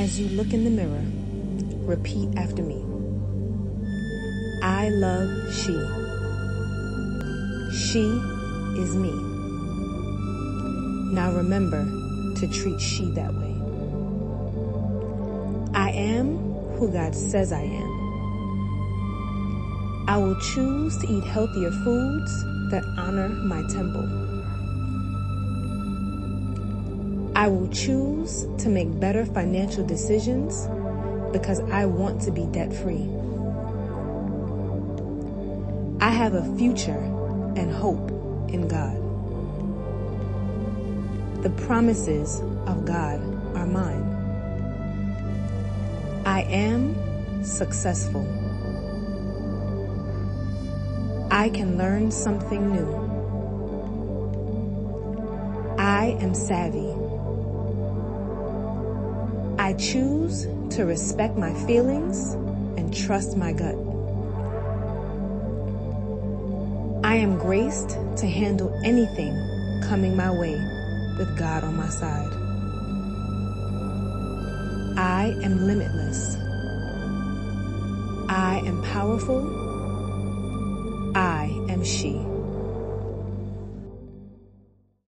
As you look in the mirror, repeat after me. I love she. She is me. Now remember to treat she that way. I am who God says I am. I will choose to eat healthier foods that honor my temple. I will choose to make better financial decisions because I want to be debt free. I have a future and hope in God. The promises of God are mine. I am successful. I can learn something new. I am savvy. I choose to respect my feelings and trust my gut. I am graced to handle anything coming my way with God on my side. I am limitless. I am powerful. I am she.